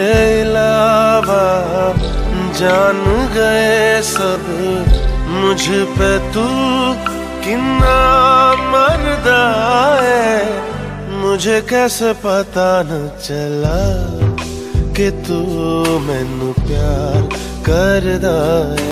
तेरे अलावा जान गए सब, मुझ पे तू किन्ना मरदा है। मुझे कैसे पता न चला कि तू मैनू प्यार करदा है।